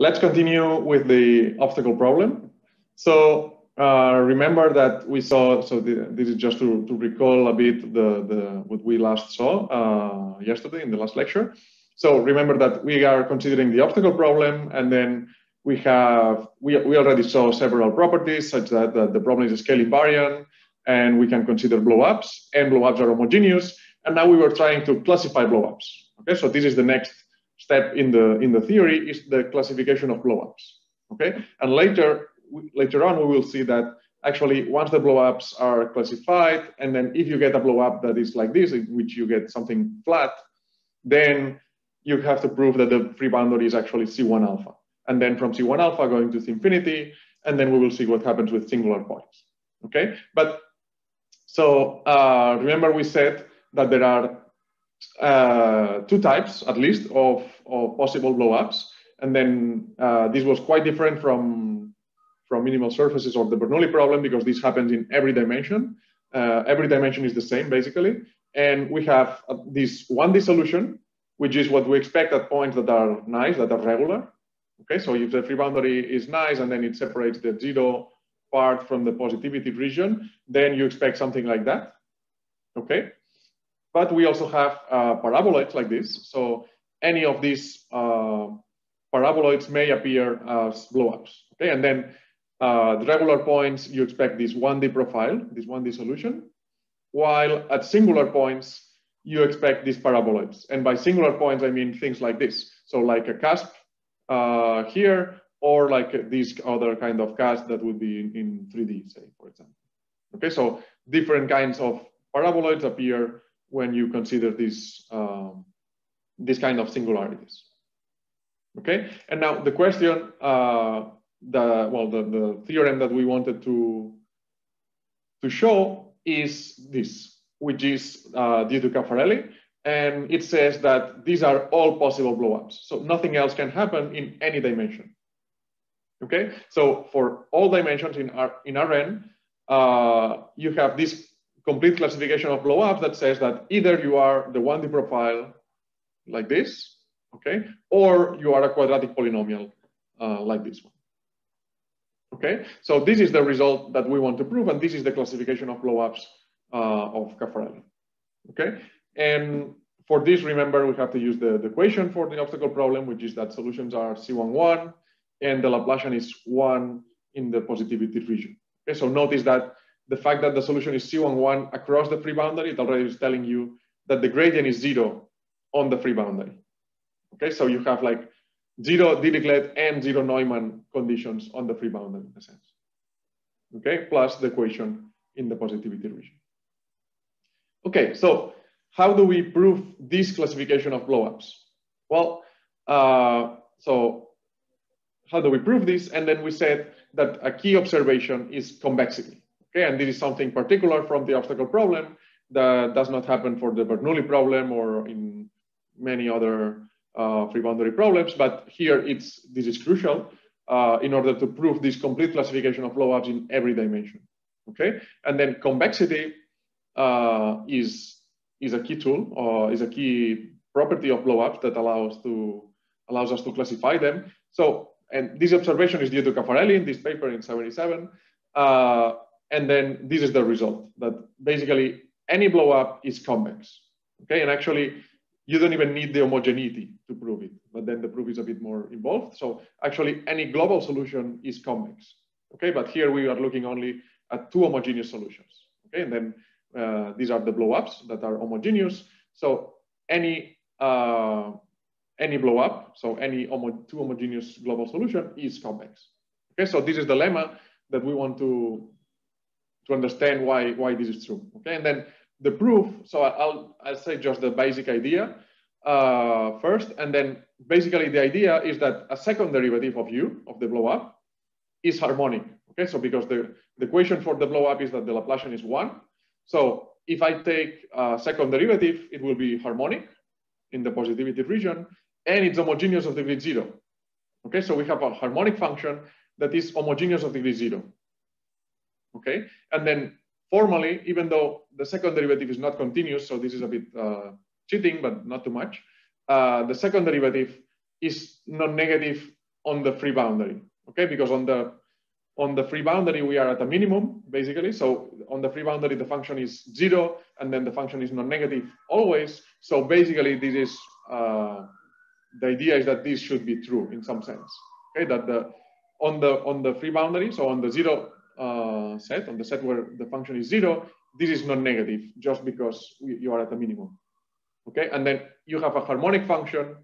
let's continue with the obstacle problem. So uh, remember that we saw, so the, this is just to, to recall a bit the, the what we last saw uh, yesterday in the last lecture. So remember that we are considering the obstacle problem and then we have, we, we already saw several properties such that the, the problem is a scale invariant and we can consider blowups and blowups are homogeneous. And now we were trying to classify blowups. Okay, so this is the next step in the in the theory is the classification of blowups. Okay, and later later on we will see that actually once the blowups are classified, and then if you get a blowup that is like this, in which you get something flat, then you have to prove that the free boundary is actually C1 alpha. And then from C1 alpha going to infinity, and then we will see what happens with singular points. Okay, but so uh, remember we said that there are uh, two types at least of, of possible blowups. And then uh, this was quite different from, from minimal surfaces or the Bernoulli problem because this happens in every dimension. Uh, every dimension is the same basically. And we have uh, this 1D solution, which is what we expect at points that are nice, that are regular. Okay, so if the free boundary is nice and then it separates the zero part from the positivity region, then you expect something like that. Okay, but we also have uh, paraboloids like this. So any of these uh, paraboloids may appear as blowups. Okay, and then uh, the regular points, you expect this 1D profile, this 1D solution, while at singular points, you expect these paraboloids. And by singular points, I mean things like this. So like a cusp uh, here, or like this other kind of cusp that would be in, in 3D, say, for example. Okay, so different kinds of paraboloids appear when you consider these, um, this kind of singularities. Okay, and now the question, uh, the well, the, the theorem that we wanted to to show is this, which is uh, due to Caffarelli, and it says that these are all possible blowups. So nothing else can happen in any dimension. Okay, so for all dimensions in R in Rn, uh, you have this complete classification of blowups that says that either you are the 1D profile like this, okay, or you are a quadratic polynomial uh, like this one. Okay, so this is the result that we want to prove, and this is the classification of blowups uh, of Caffarelli. Okay, and for this, remember, we have to use the, the equation for the obstacle problem, which is that solutions are C11, and the Laplacian is 1 in the positivity region. Okay, so notice that the fact that the solution is C11 across the free boundary, it already is telling you that the gradient is zero on the free boundary. Okay, so you have like zero Dirichlet and zero Neumann conditions on the free boundary in a sense. Okay, plus the equation in the positivity region. Okay, so how do we prove this classification of blowups? Well, uh, so how do we prove this? And then we said that a key observation is convexity. Okay, and this is something particular from the obstacle problem that does not happen for the Bernoulli problem or in many other uh, free boundary problems, but here it's this is crucial uh, in order to prove this complete classification of blowups in every dimension. Okay, and then convexity uh, is is a key tool or is a key property of blowups that allows to allows us to classify them. So, and this observation is due to Caffarelli in this paper in 77. Uh, and then this is the result that basically any blowup is convex. Okay, and actually you don't even need the homogeneity to prove it, but then the proof is a bit more involved. So actually any global solution is convex. Okay, but here we are looking only at two homogeneous solutions. Okay, and then uh, these are the blow ups that are homogeneous. So any uh, any blow up, so any homo two homogeneous global solution is convex. Okay, so this is the lemma that we want to to understand why, why this is true. Okay, and then the proof, so I'll, I'll say just the basic idea uh, first, and then basically the idea is that a second derivative of u, of the blow up, is harmonic. Okay, so because the, the equation for the blow up is that the Laplacian is one. So if I take a second derivative, it will be harmonic in the positivity region, and it's homogeneous of degree zero. Okay, so we have a harmonic function that is homogeneous of degree zero okay? And then formally, even though the second derivative is not continuous, so this is a bit uh, cheating, but not too much, uh, the second derivative is non-negative on the free boundary, okay? Because on the on the free boundary, we are at a minimum, basically. So on the free boundary, the function is zero, and then the function is non-negative always. So basically, this is uh, the idea is that this should be true in some sense. Okay, that the on the on the free boundary, so on the zero uh, set, on the set where the function is zero, this is not negative just because you are at a minimum. Okay, and then you have a harmonic function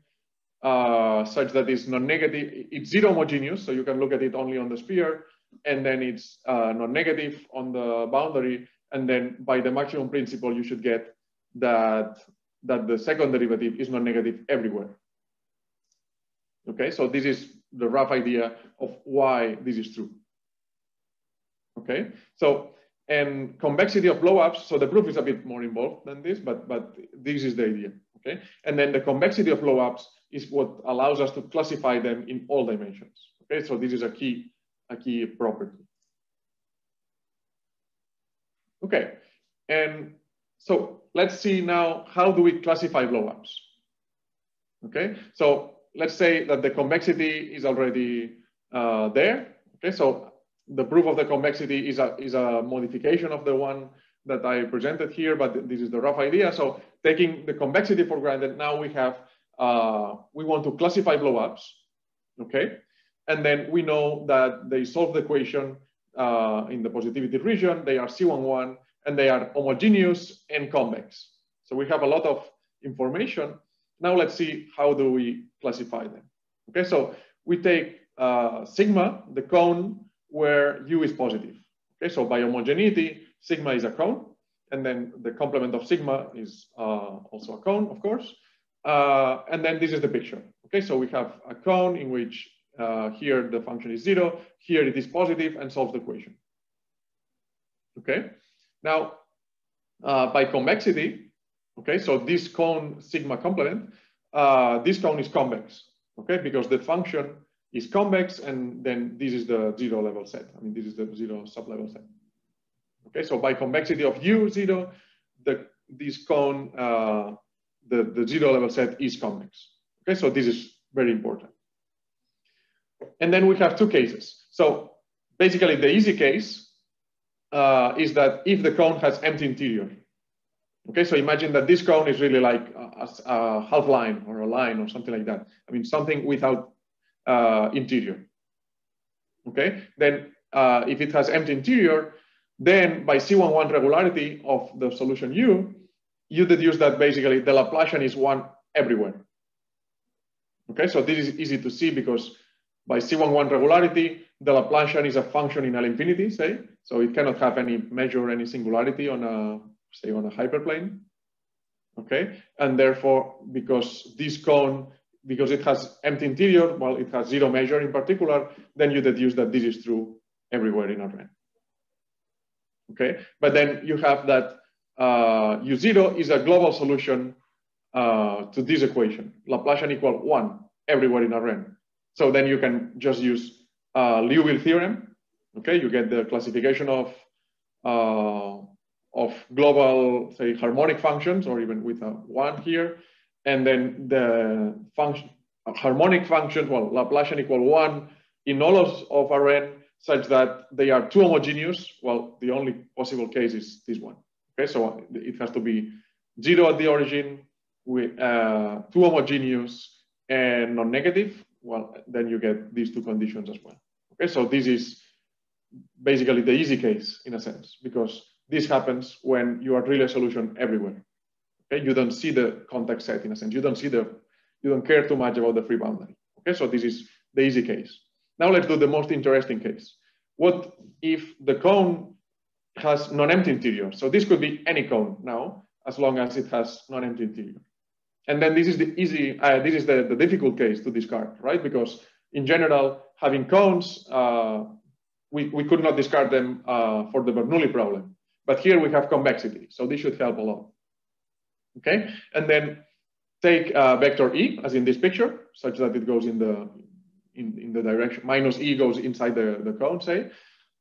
uh, such that it's non-negative, it's zero homogeneous, so you can look at it only on the sphere, and then it's uh, non-negative on the boundary, and then by the maximum principle, you should get that, that the second derivative is non-negative everywhere. Okay, so this is the rough idea of why this is true. Okay, so and convexity of blowups. So the proof is a bit more involved than this, but but this is the idea. Okay, and then the convexity of blowups is what allows us to classify them in all dimensions. Okay, so this is a key a key property. Okay, and so let's see now how do we classify blowups. Okay, so let's say that the convexity is already uh, there. Okay, so the proof of the convexity is a, is a modification of the one that I presented here, but this is the rough idea. So taking the convexity for granted, now we have, uh, we want to classify blowups, okay? And then we know that they solve the equation uh, in the positivity region, they are C11, and they are homogeneous and convex. So we have a lot of information. Now let's see how do we classify them. Okay, so we take uh, sigma, the cone where U is positive. Okay, so by homogeneity, sigma is a cone, and then the complement of sigma is uh, also a cone, of course. Uh, and then this is the picture. Okay, so we have a cone in which uh, here the function is zero, here it is positive and solves the equation. Okay, now uh, by convexity, okay, so this cone sigma complement, uh, this cone is convex, okay, because the function is convex, and then this is the zero level set. I mean, this is the zero sublevel set. Okay, so by convexity of U zero, the, this cone, uh, the, the zero level set is convex. Okay, so this is very important. And then we have two cases. So basically the easy case uh, is that if the cone has empty interior. Okay, so imagine that this cone is really like a, a half line or a line or something like that. I mean, something without uh, interior. Okay, then uh, if it has empty interior, then by C11 regularity of the solution U, you deduce that basically the Laplacian is one everywhere. Okay, so this is easy to see because by C11 regularity, the Laplacian is a function in L infinity, say, so it cannot have any measure, any singularity on a, say, on a hyperplane. Okay, and therefore, because this cone because it has empty interior, well, it has zero measure in particular, then you deduce that this is true everywhere in Rn. Okay, but then you have that uh, U0 is a global solution uh, to this equation, Laplacian equal one everywhere in Rn. So then you can just use uh, Liouville theorem. Okay, you get the classification of uh, of global, say, harmonic functions, or even with a one here, and then the function, harmonic function, well, Laplacian equal one in all of, of Rn such that they are two homogeneous. Well, the only possible case is this one. Okay, so it has to be zero at the origin, with uh, two homogeneous and non-negative. Well, then you get these two conditions as well. Okay, so this is basically the easy case in a sense, because this happens when you are really a solution everywhere. Okay, you don't see the contact set in a sense. You don't see the, you don't care too much about the free boundary. Okay, so this is the easy case. Now let's do the most interesting case. What if the cone has non-empty interior? So this could be any cone now, as long as it has non-empty interior. And then this is the easy, uh, this is the, the difficult case to discard, right? Because in general, having cones, uh, we, we could not discard them uh, for the Bernoulli problem. But here we have convexity, so this should help a lot okay? And then take uh, vector E, as in this picture, such that it goes in the, in, in the direction, minus E goes inside the, the cone, say.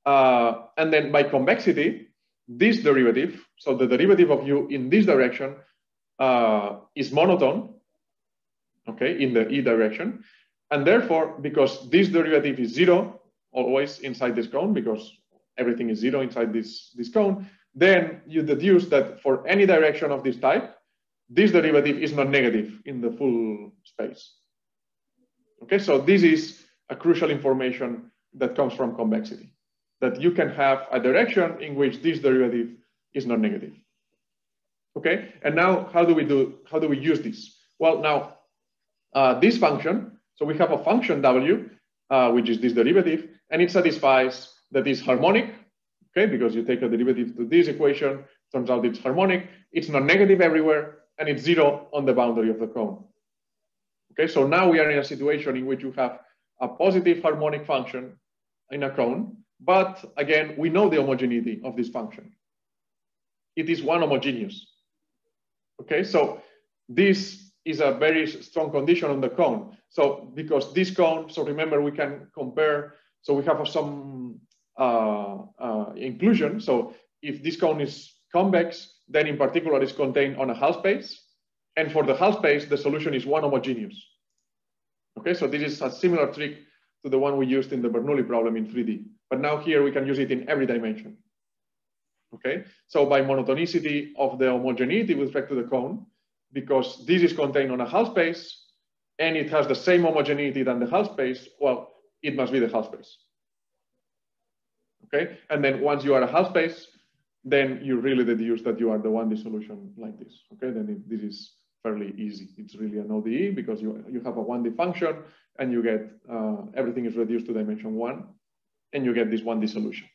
Uh, and then by convexity, this derivative, so the derivative of U in this direction uh, is monotone, okay, in the E direction. And therefore, because this derivative is zero, always inside this cone, because everything is zero inside this, this cone, then you deduce that for any direction of this type, this derivative is not negative in the full space. Okay, so this is a crucial information that comes from convexity, that you can have a direction in which this derivative is not negative. Okay, and now how do we do, how do we use this? Well, now uh, this function, so we have a function w, uh, which is this derivative, and it satisfies that is harmonic, okay, because you take a derivative to this equation, turns out it's harmonic, it's not negative everywhere, and it's zero on the boundary of the cone. Okay, so now we are in a situation in which you have a positive harmonic function in a cone, but again, we know the homogeneity of this function. It is one homogeneous. Okay, so this is a very strong condition on the cone. So because this cone, so remember we can compare, so we have some uh, uh, inclusion. So if this cone is convex, then in particular is contained on a half space. And for the half space, the solution is one homogeneous. Okay, so this is a similar trick to the one we used in the Bernoulli problem in 3D. But now here we can use it in every dimension. Okay, so by monotonicity of the homogeneity with respect to the cone, because this is contained on a half space and it has the same homogeneity than the half space, well, it must be the half space. Okay, and then once you are a half space, then you really deduce that you are the 1D solution like this. Okay, then it, this is fairly easy. It's really an ODE because you, you have a 1D function and you get, uh, everything is reduced to dimension one and you get this 1D solution.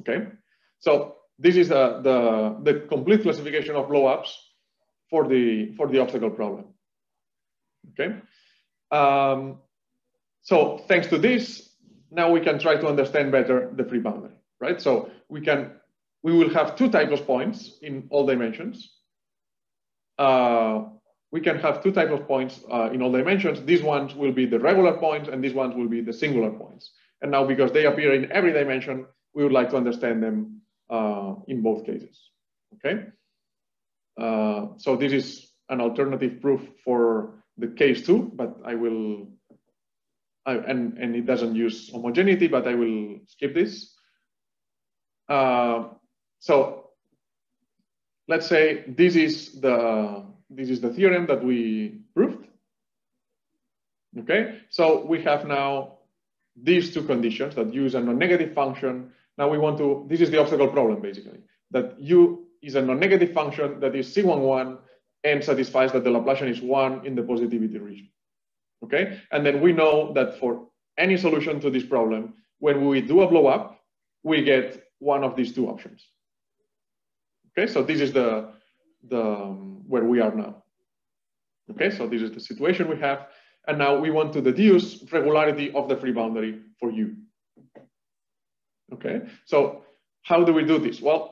Okay, so this is uh, the, the complete classification of blowups for the, for the obstacle problem. Okay, um, so thanks to this, now we can try to understand better the free boundary, right? So we can, we will have two types of points in all dimensions. Uh, we can have two types of points uh, in all dimensions. These ones will be the regular points and these ones will be the singular points. And now because they appear in every dimension, we would like to understand them uh, in both cases, okay? Uh, so this is an alternative proof for the case two, but I will, I, and, and it doesn't use homogeneity, but I will skip this. Uh, so let's say this is the this is the theorem that we proved. Okay, so we have now these two conditions that use a non-negative function. Now we want to, this is the obstacle problem basically, that u is a non-negative function that is C11 and satisfies that the Laplacian is one in the positivity region. Okay, and then we know that for any solution to this problem, when we do a blow up, we get one of these two options. Okay, so this is the, the um, where we are now. Okay, so this is the situation we have. And now we want to deduce regularity of the free boundary for u. Okay, so how do we do this? Well,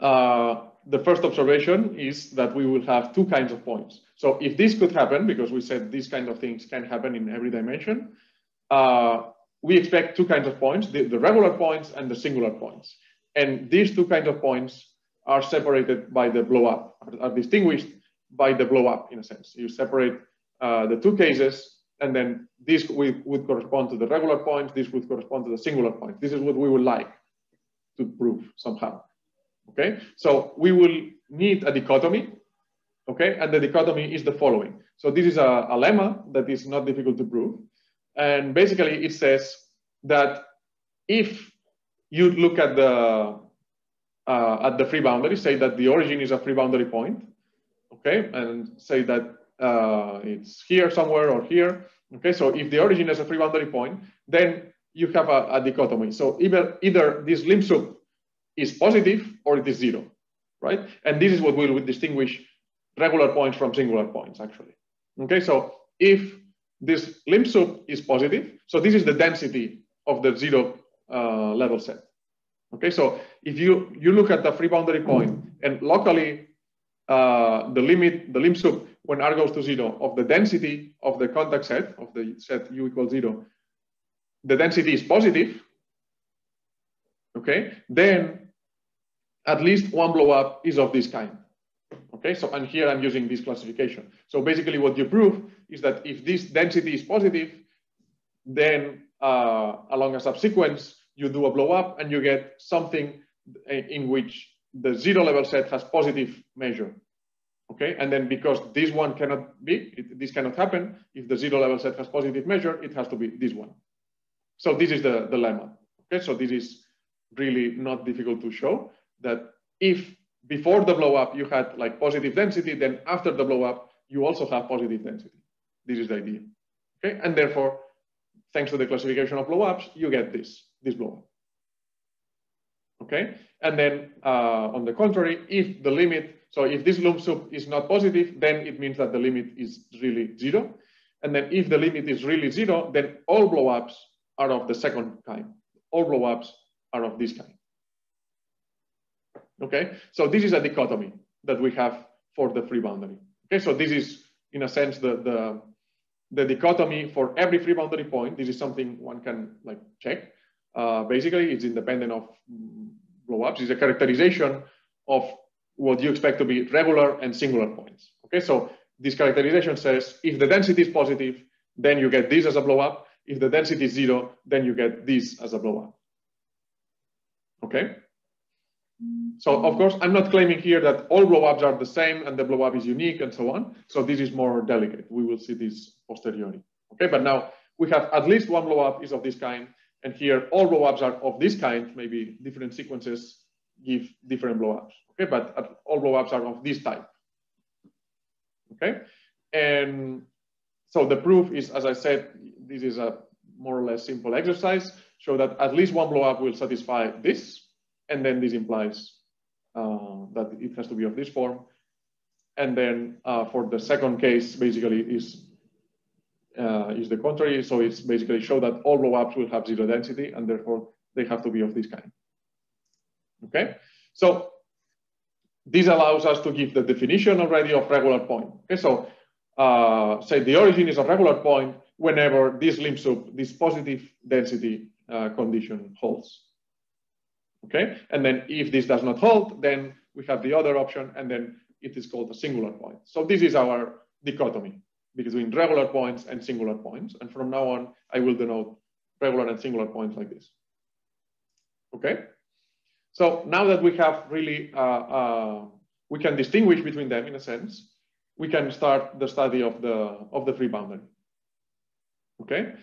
uh, the first observation is that we will have two kinds of points. So if this could happen, because we said these kind of things can happen in every dimension, uh, we expect two kinds of points, the, the regular points and the singular points. And these two kinds of points are separated by the blow up, are, distinguished by the blow up in a sense. You separate uh, the two cases and then this would, would correspond to the regular points, this would correspond to the singular points. This is what we would like to prove somehow, okay? So we will need a dichotomy, okay? And the dichotomy is the following. So this is a, a lemma that is not difficult to prove. And basically it says that if you look at the uh, at the free boundary, say that the origin is a free boundary point, okay, and say that uh, it's here somewhere or here, okay. So if the origin is a free boundary point, then you have a, a dichotomy. So either either this lim sup is positive or it is zero, right? And this is what will distinguish regular points from singular points, actually. Okay, so if this lim sup is positive, so this is the density of the zero uh, level set. Okay, so if you, you look at the free boundary point and locally uh, the limit, the lim sup when r goes to zero of the density of the contact set of the set u equals zero, the density is positive, okay, then at least one blow up is of this kind. Okay, so and here I'm using this classification. So basically what you prove is that if this density is positive, then uh, along a subsequence, you do a blow up and you get something in which the zero level set has positive measure. Okay, and then because this one cannot be, it, this cannot happen, if the zero level set has positive measure, it has to be this one. So this is the, the lemma. Okay, so this is really not difficult to show that if before the blow up you had like positive density, then after the blow up, you also have positive density. This is the idea. Okay, and therefore, thanks to the classification of blow ups, you get this, this blow up. Okay, and then uh, on the contrary, if the limit, so if this lim sup is not positive, then it means that the limit is really zero. And then if the limit is really zero, then all blow ups are of the second kind. All blow ups are of this kind. Okay, so this is a dichotomy that we have for the free boundary. Okay, so this is in a sense the, the, the dichotomy for every free boundary point. This is something one can like check. Uh, basically, it's independent of blowups. It's a characterization of what you expect to be regular and singular points. Okay, so this characterization says if the density is positive, then you get this as a blowup. If the density is zero, then you get this as a blowup. Okay. So of mm-hmm. course, I'm not claiming here that all blowups are the same and the blowup is unique and so on. So this is more delicate. We will see this posteriori. Okay, but now we have at least one blowup is of this kind. And here all blowups are of this kind, maybe different sequences give different blowups. Okay, but all blowups are of this type. Okay, and so the proof is, as I said, this is a more or less simple exercise, show that at least one blowup will satisfy this and then this implies uh, that it has to be of this form. And then uh, for the second case, basically is uh, is the contrary. So it's basically show that all blowups will have zero density and therefore they have to be of this kind. Okay, so this allows us to give the definition already of regular point. Okay, so uh, say the origin is a regular point whenever this lim sup, this positive density uh, condition holds okay? And then if this does not hold, then we have the other option, and then it is called a singular point. So this is our dichotomy between regular points and singular points. And from now on, I will denote regular and singular points like this. Okay? So now that we have really, uh, uh, we can distinguish between them in a sense, we can start the study of the, of the free boundary. Okay?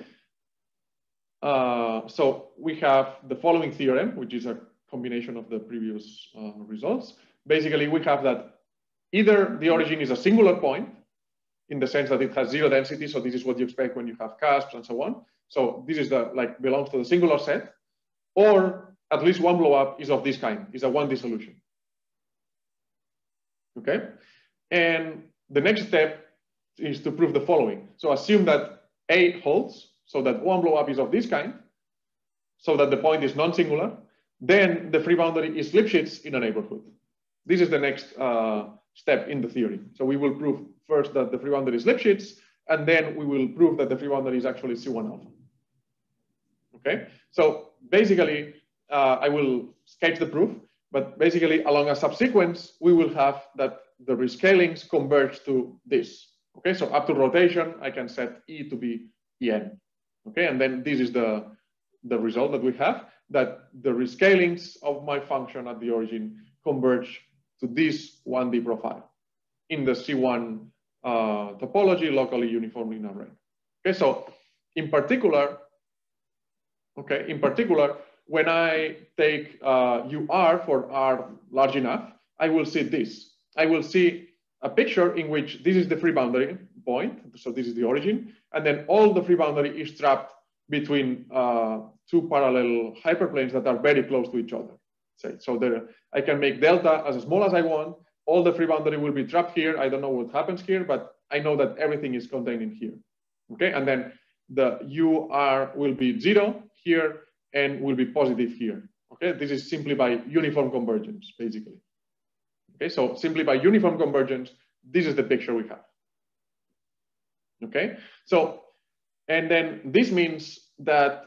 Uh, so we have the following theorem, which is a combination of the previous uh, results. Basically, we have that either the origin is a singular point in the sense that it has zero density. So this is what you expect when you have cusps and so on. So this is the like belongs to the singular set, or at least one blow up is of this kind, is a 1D solution. Okay. And the next step is to prove the following. So assume that A holds, so that one blow up is of this kind, so that the point is non-singular, then the free boundary is Lipschitz in a neighborhood. This is the next uh, step in the theory. So we will prove first that the free boundary is Lipschitz, and then we will prove that the free boundary is actually C1 alpha. Okay, so basically, uh, I will sketch the proof, but basically along a subsequence, we will have that the rescalings converge to this. Okay, so up to rotation, I can set E to be En. Okay, and then this is the, the result that we have that the rescalings of my function at the origin converge to this 1D profile in the C1 uh, topology locally uniformly in array. Okay, so in particular, okay, in particular, when I take uh, UR for R large enough, I will see this. I will see a picture in which this is the free boundary point, so this is the origin, and then all the free boundary is trapped between uh, two parallel hyperplanes that are very close to each other. Say. So there, I can make delta as small as I want. All the free boundary will be trapped here. I don't know what happens here, but I know that everything is contained in here. Okay, and then the UR will be zero here and will be positive here. Okay, this is simply by uniform convergence, basically. Okay, so simply by uniform convergence, this is the picture we have. Okay, so, and then this means that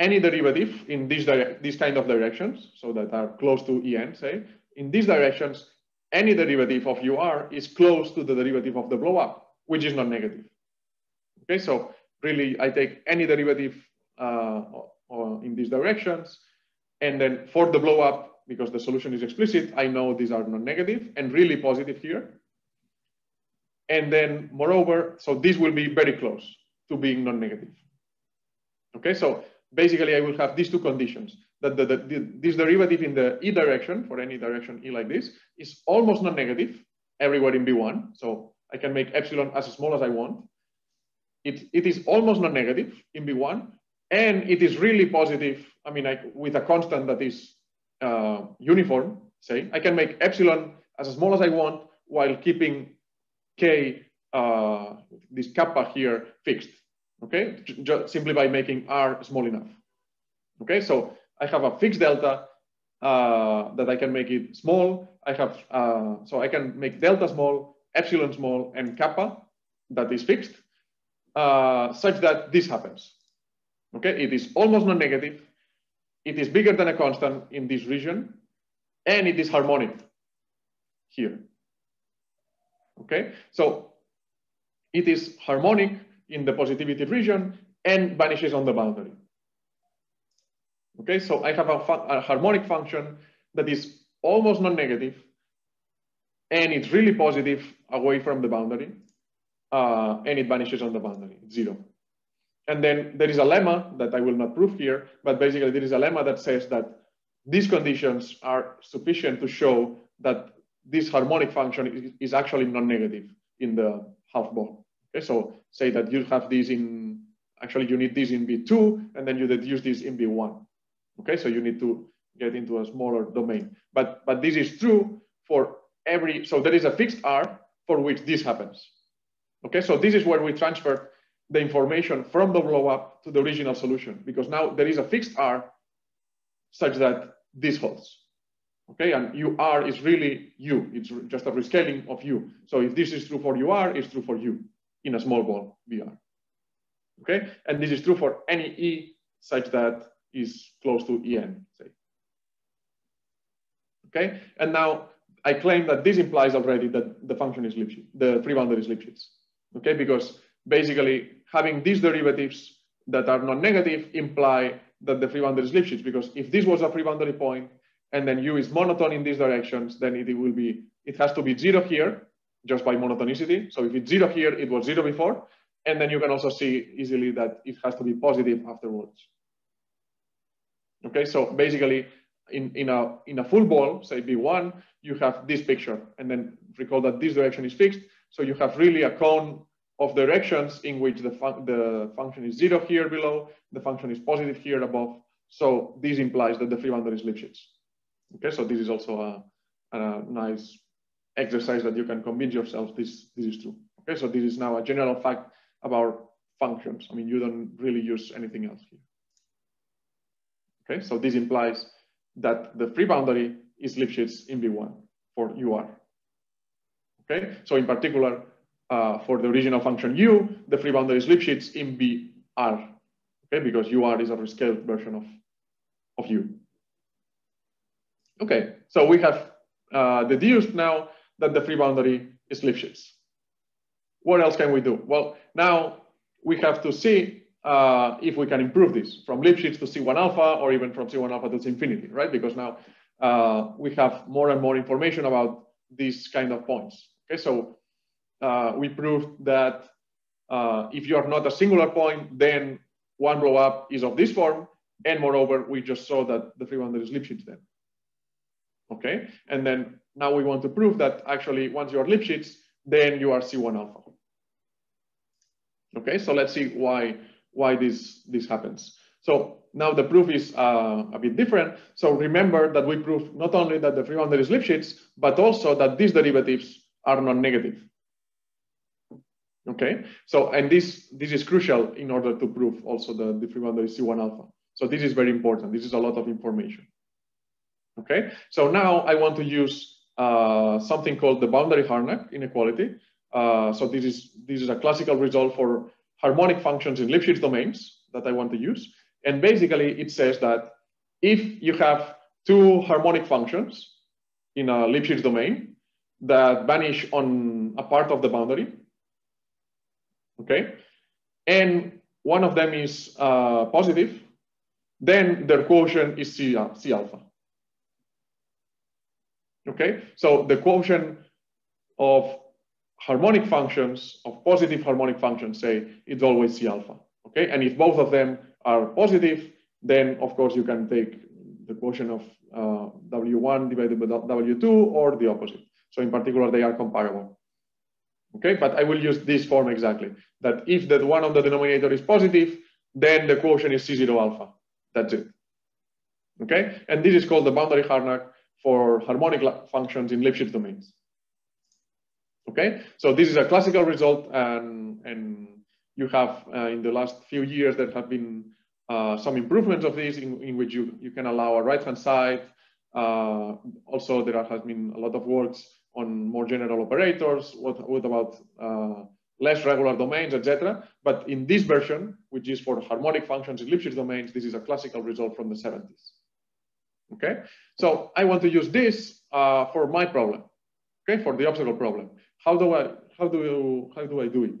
any derivative in these, these kind of directions, so that are close to En, say, in these directions, any derivative of UR is close to the derivative of the blow up, which is not negative. Okay, so really I take any derivative uh, in these directions. And then for the blow up, because the solution is explicit, I know these are non-negative and really positive here. And then moreover, so this will be very close to being non-negative. Okay, so basically I will have these two conditions that the, the, the, this derivative in the e direction for any direction e like this is almost non-negative everywhere in B1. So I can make epsilon as small as I want. It, it is almost non-negative in B1 and it is really positive. I mean, I, with a constant that is uh, uniform, say, I can make epsilon as small as I want while keeping k, uh, this kappa here fixed, okay? Just simply by making r small enough, okay? So I have a fixed delta uh, that I can make it small. I have, uh, so I can make delta small, epsilon small, and kappa that is fixed, uh, such that this happens. Okay, it is almost non-negative. It is bigger than a constant in this region, and it is harmonic here. Okay, so it is harmonic in the positivity region and vanishes on the boundary. Okay, so I have a, a harmonic function that is almost non-negative, and it's really positive away from the boundary, uh, and it vanishes on the boundary, zero. And then there is a lemma that I will not prove here, but basically there is a lemma that says that these conditions are sufficient to show that this harmonic function is, is actually non-negative in the half ball. Okay, so say that you have this in, actually you need this in B2, and then you deduce this in B1. Okay, so you need to get into a smaller domain. But, but this is true for every, so there is a fixed R for which this happens. Okay, so this is where we transfer the information from the blow up to the original solution because now there is a fixed R such that this holds. Okay, and UR is really U. It's just a rescaling of U. So if this is true for UR, it's true for U in a small ball BR. Okay, and this is true for any E such that is close to En, say. Okay, and now I claim that this implies already that the function is Lipschitz, the free boundary is Lipschitz. Okay, because basically having these derivatives that are non-negative imply that the free boundary is Lipschitz, because if this was a free boundary point and then U is monotone in these directions, then it will be, it has to be zero here just by monotonicity. So if it's zero here, it was zero before. And then you can also see easily that it has to be positive afterwards. Okay, so basically in, in, a, in a full ball, say B1, you have this picture. And then recall that this direction is fixed. So you have really a cone of directions in which the, fun the function is zero here below, the function is positive here above. So this implies that the free boundary is Lipschitz. Okay, so this is also a, a nice exercise that you can convince yourself this, this is true. Okay, so this is now a general fact about functions. I mean, you don't really use anything else here. Okay, so this implies that the free boundary is Lipschitz in B1 for UR. Okay, so in particular, uh, for the original function U, the free boundary is Lipschitz in BR, okay, because UR is a rescaled version of, of U. Okay, so we have uh, deduced now that the free boundary is Lipschitz. What else can we do? Well, now we have to see uh, if we can improve this from Lipschitz to C1 alpha or even from C1 alpha to C infinity, right? Because now uh, we have more and more information about these kind of points. Okay, so uh, we proved that uh, if you are not a singular point, then one blow up is of this form. And moreover, we just saw that the free boundary is Lipschitz then. Okay, and then now we want to prove that actually once you are Lipschitz, then you are C1 alpha. Okay, so let's see why why this, this happens. So now the proof is uh, a bit different. So remember that we prove not only that the free boundary is Lipschitz, but also that these derivatives are non-negative. Okay, so and this this is crucial in order to prove also the, the free boundary C1 alpha. So this is very important. This is a lot of information. Okay, so now I want to use uh, something called the boundary Harnack inequality. Uh, so this is this is a classical result for harmonic functions in Lipschitz domains that I want to use. And basically it says that if you have two harmonic functions in a Lipschitz domain, that vanish on a part of the boundary. Okay, and one of them is uh, positive, then their quotient is C, C alpha. Okay, so the quotient of harmonic functions, of positive harmonic functions, say, it's always C alpha. Okay, and if both of them are positive, then of course you can take the quotient of uh, W1 divided by W2 or the opposite. So in particular, they are comparable. Okay, but I will use this form exactly, that if that one of the denominator is positive, then the quotient is C0 alpha. That's it. Okay, and this is called the boundary Harnack for harmonic functions in Lipschitz domains. Okay, so this is a classical result, and and you have uh, in the last few years there have been uh, some improvements of this in, in which you, you can allow a right hand side. Uh, also, there has been a lot of works on more general operators. What, what about uh, less regular domains, etc. But in this version, which is for harmonic functions in Lipschitz domains, this is a classical result from the 70s. Okay, so I want to use this uh, for my problem. Okay, for the obstacle problem. How do I how do you, how do I do it?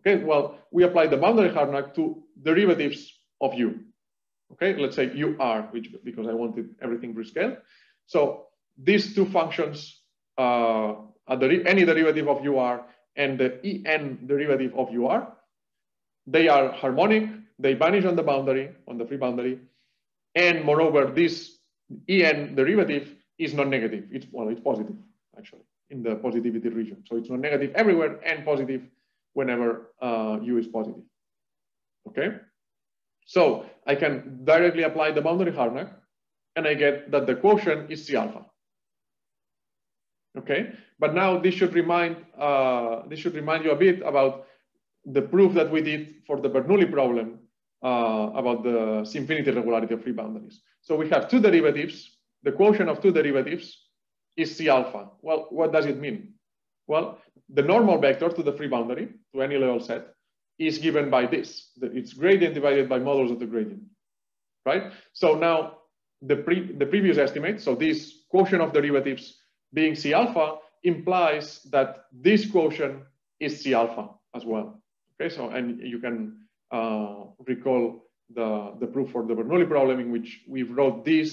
Okay, well we apply the boundary Harnack to derivatives of u. Okay, let's say u r, which because I wanted everything rescaled. So these two functions, uh, any derivative of u r and the en derivative of u r, they are harmonic. They vanish on the boundary, on the free boundary, and moreover, this en derivative is non-negative. It's well, it's positive actually in the positivity region. So it's non-negative everywhere and positive whenever uh, u is positive. Okay. So I can directly apply the boundary Harnack and I get that the quotient is C alpha. Okay, but now this should remind uh, this should remind you a bit about the proof that we did for the Bernoulli problem uh, about the infinity regularity of free boundaries. So we have two derivatives. The quotient of two derivatives is C alpha. Well, what does it mean? Well, the normal vector to the free boundary, to any level set, is given by this. It's gradient divided by modulus of the gradient, right? So now the, pre the previous estimate, so this quotient of derivatives being C alpha implies that this quotient is C alpha as well. Okay, so and you can uh, recall the, the proof for the Bernoulli problem in which we wrote this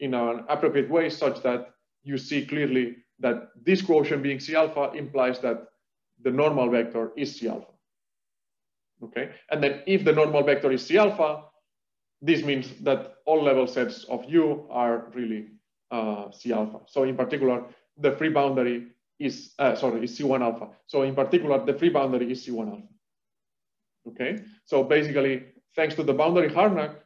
in an appropriate way such that you see clearly that this quotient being C alpha implies that the normal vector is C alpha okay? And then if the normal vector is C alpha, this means that all level sets of U are really uh, C alpha. So in particular, the free boundary is, uh, sorry, is C1 alpha. So in particular, the free boundary is C1 alpha. Okay, so basically, thanks to the boundary Harnack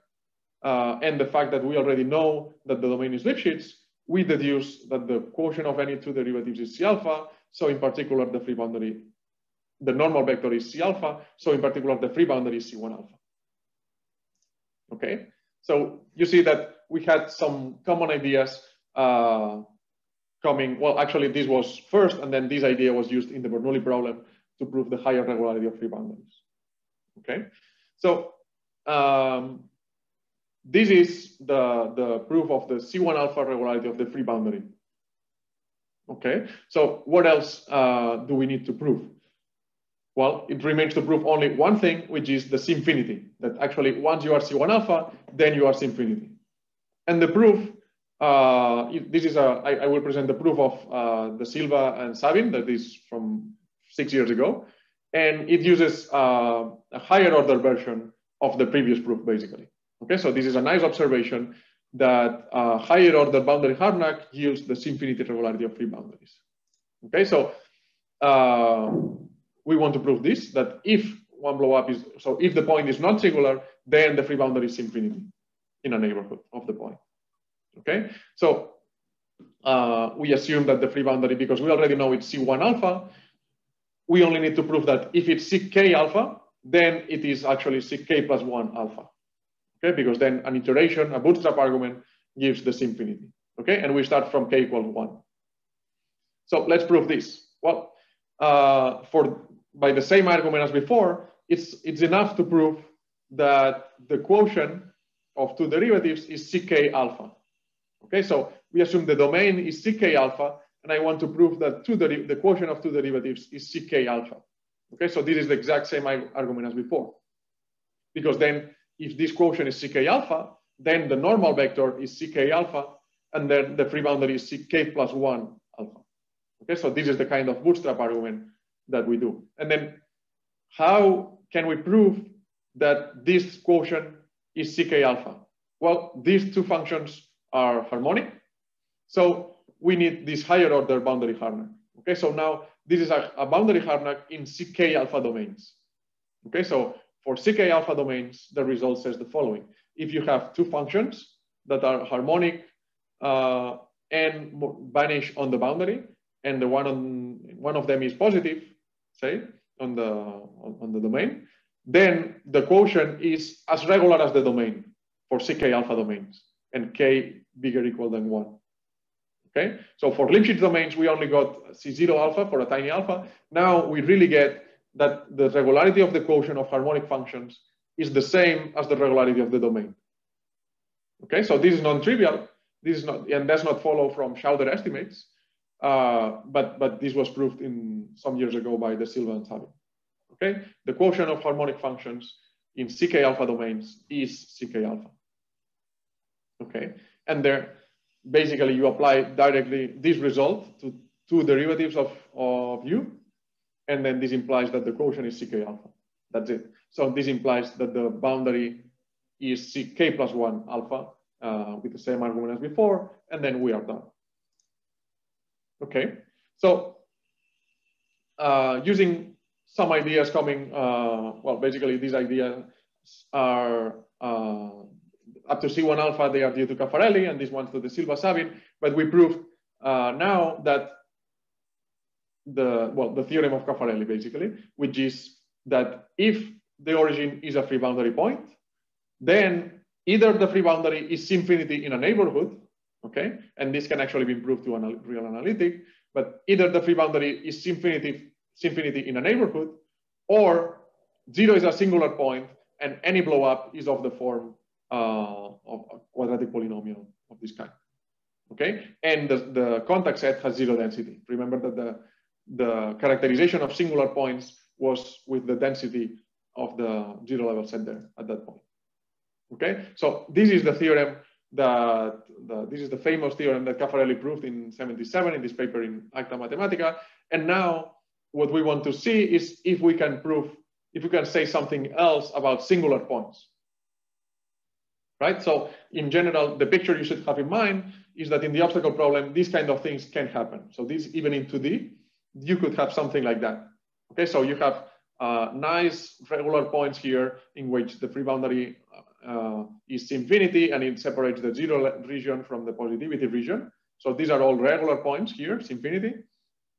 uh, and the fact that we already know that the domain is Lipschitz, we deduce that the quotient of any two derivatives is C alpha. So in particular, the free boundary the normal vector is C alpha. So in particular, the free boundary is C1 alpha. Okay, so you see that we had some common ideas uh, coming. Well, actually, this was first, and then this idea was used in the Bernoulli problem to prove the higher regularity of free boundaries. Okay, so um, this is the, the proof of the C1 alpha regularity of the free boundary. Okay, so what else uh, do we need to prove? Well, it remains to prove only one thing, which is the C infinity, that actually once you are C1 alpha, then you are C infinity. And the proof, uh, this is a, I, I will present the proof of uh, De Silva and Savin, that is from six years ago. And it uses uh, a higher order version of the previous proof, basically. Okay, so this is a nice observation that uh, higher order boundary Harnack yields the C infinity regularity of free boundaries. Okay, so uh, we want to prove this, that if one blow up is, so if the point is not singular, then the free boundary is infinity in a neighborhood of the point. Okay, so uh, we assume that the free boundary, because we already know it's C1 alpha, we only need to prove that if it's CK alpha, then it is actually CK plus one alpha. Okay, because then an iteration, a bootstrap argument gives this infinity. Okay, and we start from k equals one. So let's prove this. Well, uh, for by the same argument as before, it's, it's enough to prove that the quotient of two derivatives is ck alpha. Okay, so we assume the domain is ck alpha, and I want to prove that two the quotient of two derivatives is ck alpha. Okay, so this is the exact same argument as before. Because then if this quotient is ck alpha, then the normal vector is ck alpha, and then the free boundary is ck plus one alpha. Okay, so this is the kind of bootstrap argument that we do. And then how can we prove that this quotient is ck alpha? Well, these two functions are harmonic. So we need this higher order boundary Harnack. Okay, so now this is a, a boundary Harnack in ck alpha domains. Okay, so for ck alpha domains, the result says the following. If you have two functions that are harmonic uh, and vanish on the boundary, and the one on one of them is positive, say, on the on, on the domain, then the quotient is as regular as the domain for ck alpha domains and k bigger equal than one. Okay, so for Lipschitz domains, we only got C0 alpha for a tiny alpha. Now we really get that the regularity of the quotient of harmonic functions is the same as the regularity of the domain. Okay, so this is non-trivial. This is not, and does not follow from Schauder estimates, uh, but but this was proved in some years ago by De Silva and Savin. Okay, the quotient of harmonic functions in ck alpha domains is ck alpha. Okay, and there basically you apply directly this result to two derivatives of, of u, and then this implies that the quotient is ck alpha. That's it. So this implies that the boundary is ck plus one alpha uh, with the same argument as before, and then we are done. Okay, so uh, using some ideas coming, uh, well, basically these ideas are uh, up to C1 alpha, they are due to Caffarelli, and this one's to De Silva Savin. But we proved uh, now that the, well, the theorem of Caffarelli, basically, which is that if the origin is a free boundary point, then either the free boundary is infinity in a neighborhood, okay? And this can actually be proved to a real analytic, but either the free boundary is infinity, infinity in a neighborhood, or zero is a singular point, and any blow up is of the form Uh, of a quadratic polynomial of this kind. Okay, and the, the contact set has zero density. Remember that the, the characterization of singular points was with the density of the zero level set there at that point. Okay, so this is the theorem that the, this is the famous theorem that Caffarelli proved in 77 in this paper in Acta Mathematica. And now what we want to see is if we can prove, if we can say something else about singular points right? So in general, the picture you should have in mind is that in the obstacle problem, these kind of things can happen. So this even in 2D, you could have something like that. Okay, so you have uh, nice regular points here in which the free boundary uh, is infinity and it separates the zero region from the positivity region. So these are all regular points here, it's infinity.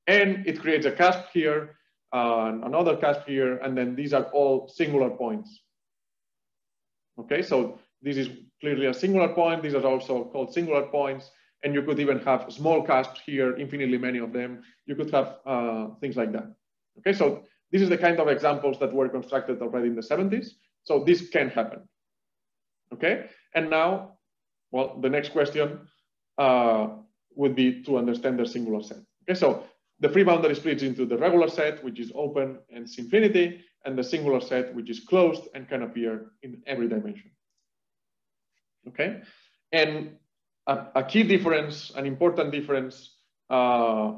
And it creates a cusp here, uh, another cusp here, and then these are all singular points. Okay, so this is clearly a singular point. These are also called singular points. And you could even have small cusps here, infinitely many of them. You could have uh, things like that. Okay, so this is the kind of examples that were constructed already in the 70s. So this can happen. Okay, and now, well, the next question uh, would be to understand the singular set. Okay, so the free boundary splits into the regular set, which is open and infinity, and the singular set, which is closed and can appear in every dimension okay? And a, a key difference, an important difference uh,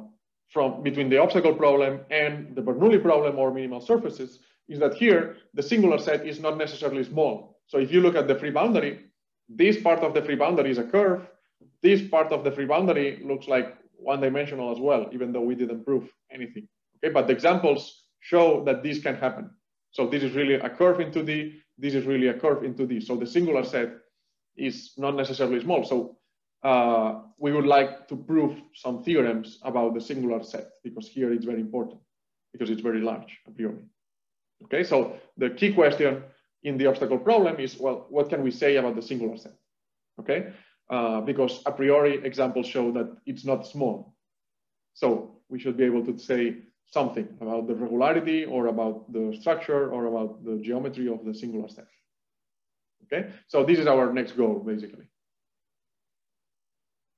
from between the obstacle problem and the Bernoulli problem or minimal surfaces is that here, the singular set is not necessarily small. So if you look at the free boundary, this part of the free boundary is a curve. This part of the free boundary looks like one dimensional as well, even though we didn't prove anything. Okay, but the examples show that this can happen. So this is really a curve in 2D. This is really a curve in 2D. So the singular set is not necessarily small. So uh, we would like to prove some theorems about the singular set because here it's very important because it's very large a priori. Okay, so the key question in the obstacle problem is, well, what can we say about the singular set? Okay, uh, because a priori examples show that it's not small. So we should be able to say something about the regularity or about the structure or about the geometry of the singular set. Okay, so this is our next goal basically.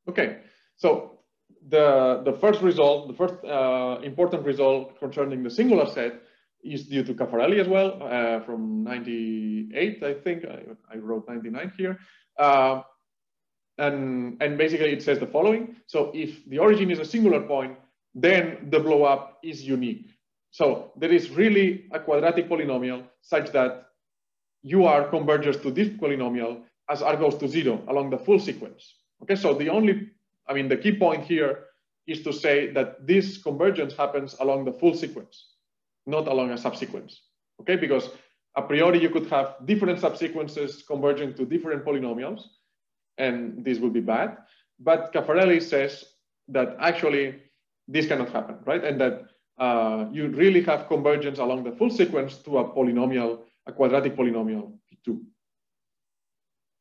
Okay, so the, the first result, the first uh, important result concerning the singular set is due to Caffarelli as well uh, from 98, I think. I, I wrote 99 here. Uh, and, and basically it says the following. So if the origin is a singular point, then the blow up is unique. So there is really a quadratic polynomial such that UR converges to this polynomial as R goes to zero along the full sequence. Okay, so the only, I mean, the key point here is to say that this convergence happens along the full sequence, not along a subsequence. Okay, because a priori you could have different subsequences converging to different polynomials, and this would be bad. But Caffarelli says that actually this cannot happen, right? And that uh, you really have convergence along the full sequence to a polynomial, a quadratic polynomial P2.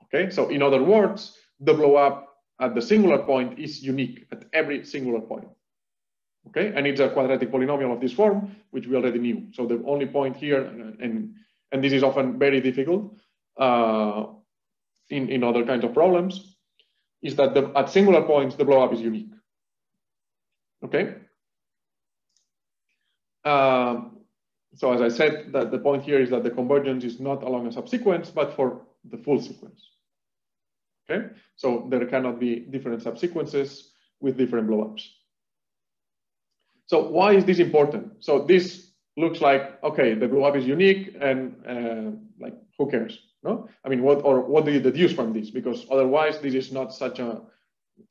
Okay, so in other words, the blow up at the singular point is unique at every singular point. Okay, and it's a quadratic polynomial of this form, which we already knew. So the only point here, and, and this is often very difficult uh, in, in other kinds of problems, is that the, at singular points, the blow up is unique. Okay. Um, so as I said, that the point here is that the convergence is not along a subsequence, but for the full sequence. Okay, so there cannot be different subsequences with different blowups. So why is this important? So this looks like, okay, the blowup is unique and uh, like, who cares? No, I mean, what or what do you deduce from this? Because otherwise, this is not such a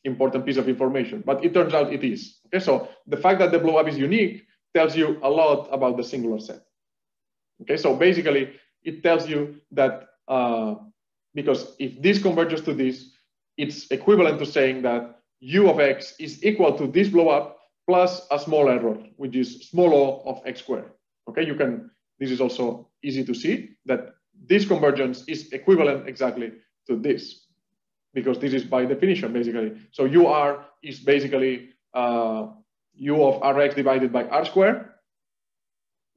important piece of information. But it turns out it is. Okay, so the fact that the blowup is unique tells you a lot about the singular set. Okay, so basically, it tells you that uh, because if this converges to this, it's equivalent to saying that u of x is equal to this blow up plus a small error, which is small o of x squared. Okay, you can, this is also easy to see that this convergence is equivalent exactly to this because this is by definition basically. So UR is basically uh, U of Rx divided by R squared.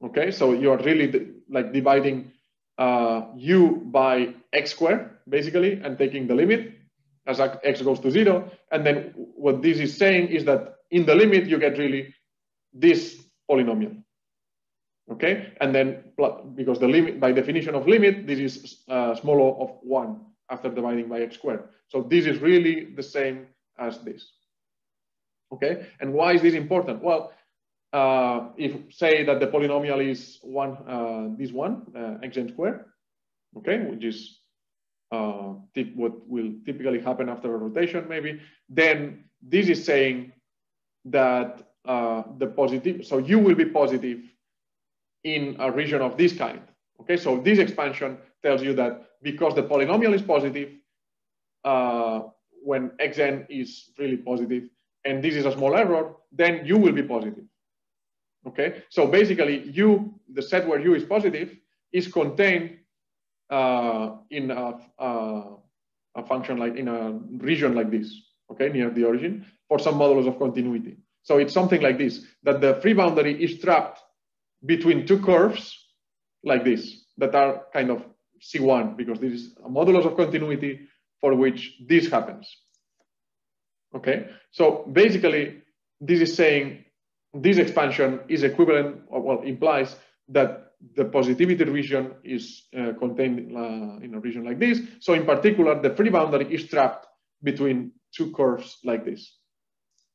Okay, so you are really like dividing uh, u by x squared, basically, and taking the limit as x goes to zero. And then what this is saying is that in the limit, you get really this polynomial. Okay, and then because the limit, by definition of limit, this is uh, small of one after dividing by x squared. So this is really the same as this. Okay, and why is this important? Well, uh, if say that the polynomial is one, uh, this one, uh, xn squared, okay, which is uh, what will typically happen after a rotation maybe, then this is saying that uh, the positive, so u will be positive in a region of this kind. Okay, so this expansion tells you that because the polynomial is positive, uh, when xn is really positive, and this is a small error, then u will be positive. Okay, so basically, u, the set where u is positive, is contained uh, in a, a, a, function like in a region like this, okay, near the origin, for some modulus of continuity. So it's something like this, that the free boundary is trapped between two curves like this, that are kind of C1, because this is a modulus of continuity for which this happens. Okay, so basically, this is saying this expansion is equivalent, or well, implies that the positivity region is uh, contained uh, in a region like this. So in particular, the free boundary is trapped between two curves like this.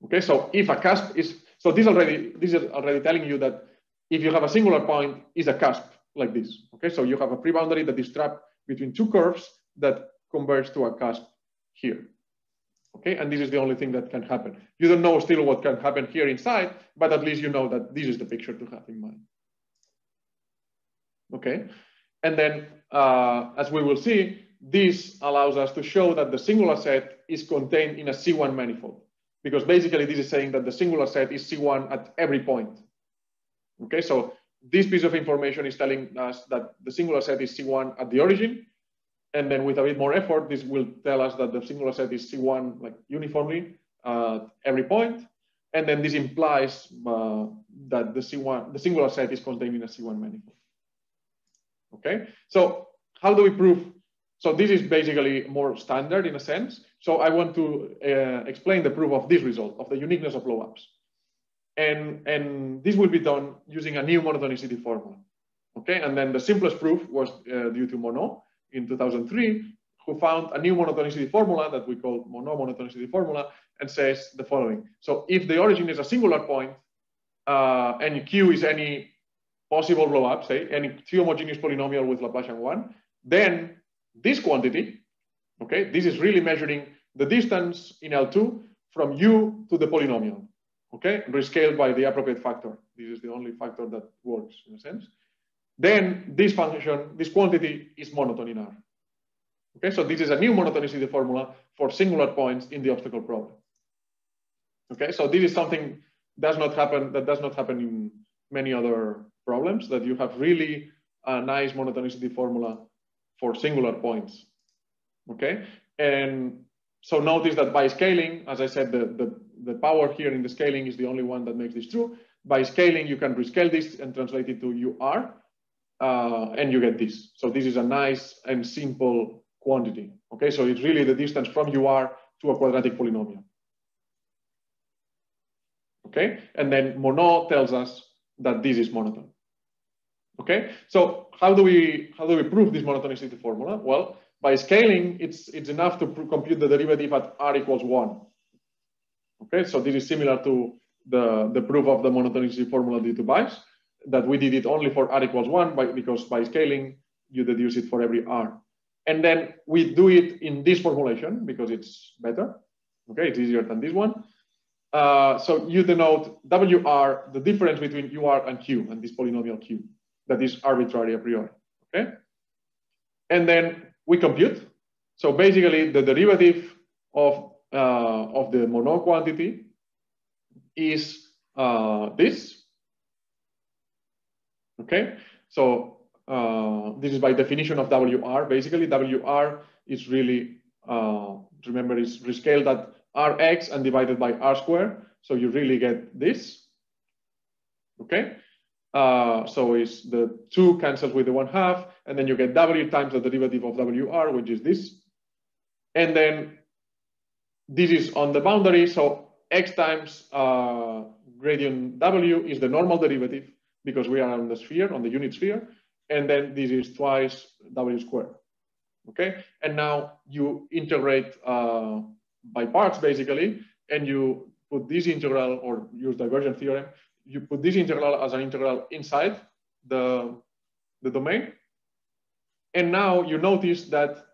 Okay, so if a cusp is, so this already, this is already telling you that if you have a singular point, is a cusp like this. Okay, so you have a free boundary that is trapped between two curves that converge to a cusp here. Okay, and this is the only thing that can happen. You don't know still what can happen here inside, but at least you know that this is the picture to have in mind. Okay, and then uh, as we will see, this allows us to show that the singular set is contained in a C1 manifold, because basically this is saying that the singular set is C1 at every point. Okay, so this piece of information is telling us that the singular set is C1 at the origin, and then with a bit more effort, this will tell us that the singular set is C1 like uniformly uh, every point. And then this implies uh, that the C1, the singular set is contained in a C1 manifold. Okay, so how do we prove So this is basically more standard in a sense. So I want to uh, explain the proof of this result, of the uniqueness of blowups. And, and this will be done using a new monotonicity formula. Okay, and then the simplest proof was uh, due to Monneau in 2003, who found a new monotonicity formula that we call Monneau monotonicity formula and says the following. So if the origin is a singular point uh, and Q is any possible blow up, say any T homogeneous polynomial with Laplacian one, then this quantity, okay, this is really measuring the distance in L2 from U to the polynomial, okay, rescaled by the appropriate factor. This is the only factor that works in a sense. Then this function, this quantity is monotone in R. Okay, so this is a new monotonicity formula for singular points in the obstacle problem. Okay, so this is something does not happen that does not happen in many other problems that you have really a nice monotonicity formula for singular points. Okay, and so notice that by scaling, as I said, the, the, the power here in the scaling is the only one that makes this true. By scaling, you can rescale this and translate it to UR, uh, and you get this. So this is a nice and simple quantity. Okay, so it's really the distance from UR to a quadratic polynomial. Okay, and then Monneau tells us that this is monotone. Okay, so how do we how do we prove this monotonicity formula? Well, by scaling, it's it's enough to compute the derivative at r equals one. Okay, so this is similar to the the proof of the monotonicity formula due to Weiss, that we did it only for r equals one, by, because by scaling you deduce it for every r, and then we do it in this formulation because it's better. Okay, it's easier than this one. Uh, so you denote WR, the difference between UR and Q, and this polynomial Q that is arbitrary a priori, okay? And then we compute. So basically the derivative of, uh, of the Monneau quantity is uh, this, okay? So uh, this is by definition of WR. Basically WR is really, uh, remember is rescaled at Rx and divided by R squared. So you really get this, okay? Uh, so it's the two cancels with the one half, and then you get W times the derivative of WR, which is this. And then this is on the boundary. So X times uh, gradient W is the normal derivative because we are on the sphere, on the unit sphere. And then this is twice W squared. Okay. And now you integrate uh, by parts basically, and you put this integral or use divergence theorem you put this integral as an integral inside the, the domain. And now you notice that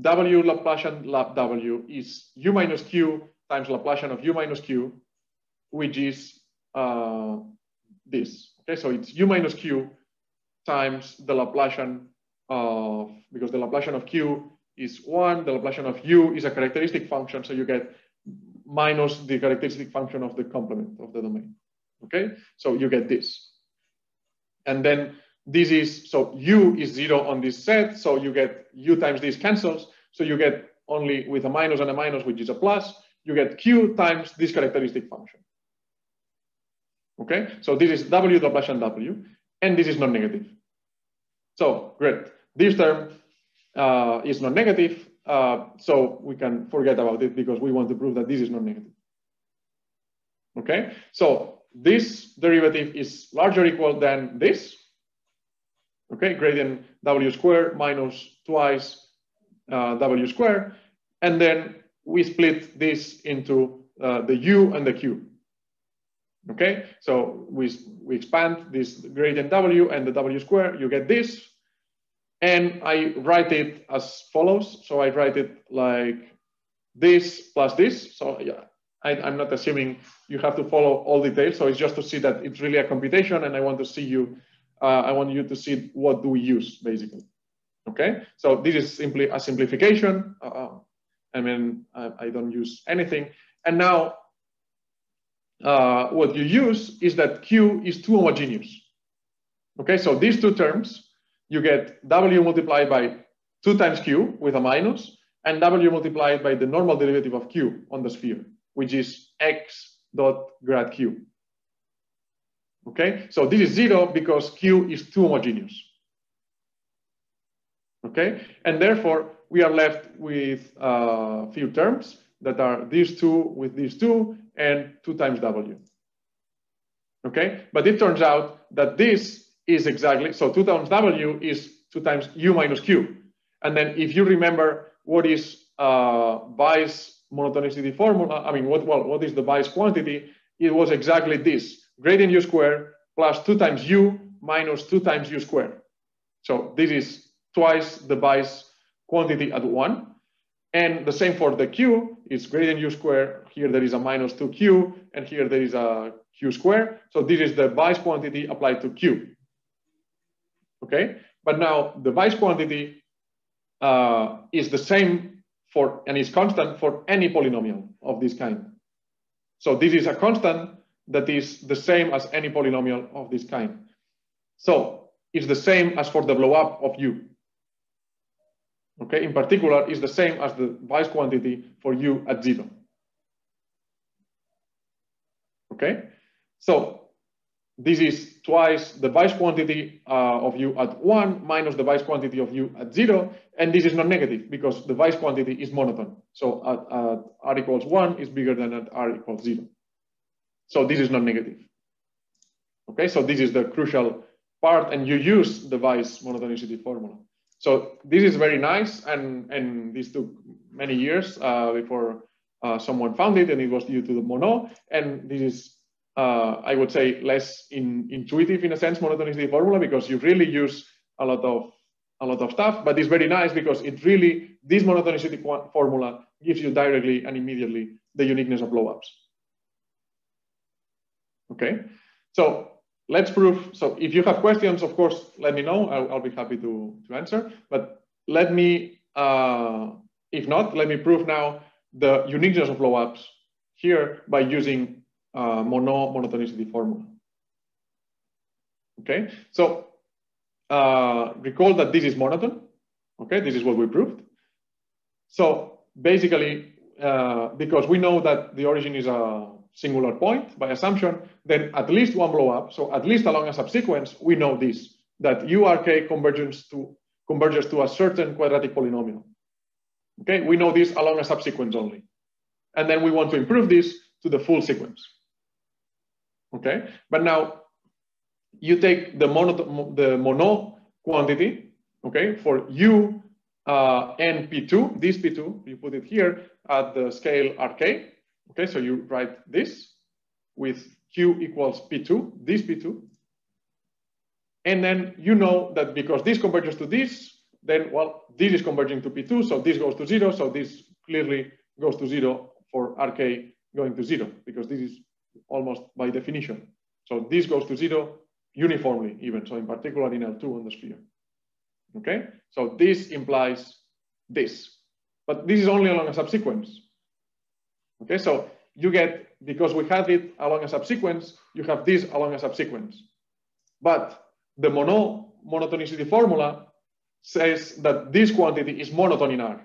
W Laplacian lap W is U minus Q times Laplacian of U minus Q, which is uh, this. Okay, so it's U minus Q times the Laplacian of, because the Laplacian of Q is one, the Laplacian of U is a characteristic function, so you get minus the characteristic function of the complement of the domain. Okay, so you get this. And then this is, so u is zero on this set, so you get u times this cancels, so you get only with a minus and a minus, which is a plus, you get q times this characteristic function. Okay, so this is w Laplacian w, and this is non-negative. So great, this term uh, is non-negative, uh, so we can forget about it because we want to prove that this is non-negative. Okay, so this derivative is larger equal than this. Okay, gradient w squared minus twice uh, w squared. And then we split this into uh, the u and the q. Okay, so we, we expand this gradient w and the w square, you get this. And I write it as follows. So I write it like this plus this. So yeah, I, am not assuming you have to follow all details. So it's just to see that it's really a computation and I want to see you, uh, I want you to see what do we use basically. Okay, so this is simply a simplification. Uh, uh I mean, I, I, don't use anything. And now uh, what you use is that Q is two homogeneous. Okay, so these two terms, you get W multiplied by two times Q with a minus and W multiplied by the normal derivative of Q on the sphere which is x dot grad q. Okay, so this is zero because q is two homogeneous. Okay, and therefore we are left with a uh, few terms that are these two with these two and two times W. Okay, but it turns out that this is exactly, so two times W is two times U minus Q. And then if you remember what is uh, Weiss monotonicity formula, I mean, what, well, what is the Weiss quantity? It was exactly this, gradient U squared plus two times U minus two times U squared. So this is twice the Weiss quantity at one. And the same for the Q, it's gradient U squared. Here there is a minus two Q, and here there is a Q squared. So this is the Weiss quantity applied to Q. Okay, but now the Weiss quantity uh, is the same for, and is constant for any polynomial of this kind. So this is a constant that is the same as any polynomial of this kind. So it's the same as for the blow up of U. Okay, in particular, is the same as the Weiss quantity for U at zero. Okay, so this is twice the Weiss quantity uh, of u at 1 minus the Weiss quantity of u at 0. And this is not negative because the Weiss quantity is monotone. So at, at r equals 1 is bigger than at r equals 0. So this is not negative. Okay, so this is the crucial part. And you use the Weiss monotonicity formula. So this is very nice. And, and this took many years uh, before uh, someone found it. And it was due to the Monneau. And this is uh, I would say less in, intuitive in a sense monotonicity formula because you really use a lot of a lot of stuff, but it's very nice because it really this monotonicity formula gives you directly and immediately the uniqueness of blowups. Okay, so let's prove. So if you have questions, of course, let me know. I'll, I'll be happy to to answer. But let me, uh, if not, let me prove now the uniqueness of blowups here by using uh, Monneau monotonicity formula. Okay, so uh, recall that this is monotone. Okay, this is what we proved. So basically, uh, because we know that the origin is a singular point by assumption, then at least one blow up, so at least along a subsequence, we know this, that URK converges to, converges to a certain quadratic polynomial. Okay, we know this along a subsequence only. And then we want to improve this to the full sequence okay? But now you take the mono, the Monneau quantity, okay, for U uh, and P2, this P2, you put it here at the scale RK, okay? So you write this with Q equals P2, this P2, and then you know that because this converges to this, then, well, this is converging to P2, so this goes to zero, so this clearly goes to zero for RK going to zero, because this is almost by definition. So this goes to zero uniformly even, so in particular in L2 on the sphere. Okay, so this implies this, but this is only along a subsequence. Okay, so you get, because we have it along a subsequence, you have this along a subsequence. But the Monneau monotonicity formula says that this quantity is monotone in R.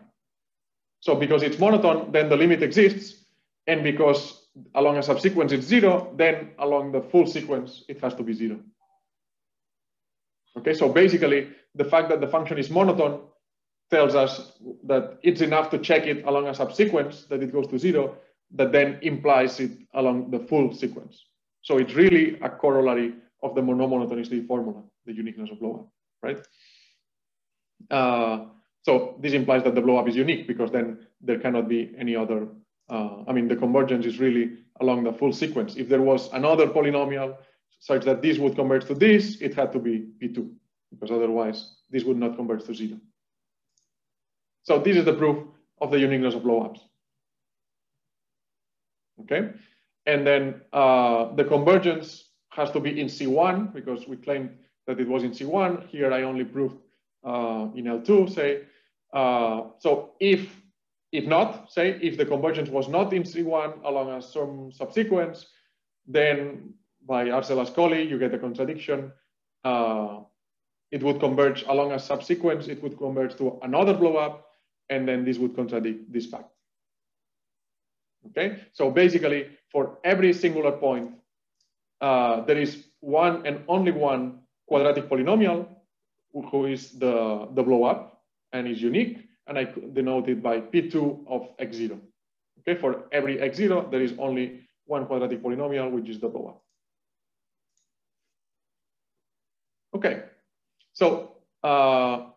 So because it's monotone, then the limit exists. And because along a subsequence it's zero, then along the full sequence it has to be zero. Okay, so basically the fact that the function is monotone tells us that it's enough to check it along a subsequence that it goes to zero, that then implies it along the full sequence. So it's really a corollary of the monomonotonicity formula, the uniqueness of blowup, right? Uh, so this implies that the blowup is unique because then there cannot be any other uh, I mean, the convergence is really along the full sequence. If there was another polynomial such that this would converge to this, it had to be P2, because otherwise this would not converge to zero. So this is the proof of the uniqueness of blowups. Okay, and then uh, the convergence has to be in C1 because we claimed that it was in C1. Here I only proved uh, in L2, say. Uh, so if if not, say, if the convergence was not in C1 along a some subsequence, then by Arzelà-Ascoli, you get a contradiction. Uh, it would converge along a subsequence, it would converge to another blowup, and then this would contradict this fact. Okay, so basically for every singular point, uh, there is one and only one quadratic polynomial who is the, the blow up and is unique. and I denote it by P2 of x0. Okay, for every x0, there is only one quadratic polynomial, which is the blow-up. Okay, so uh,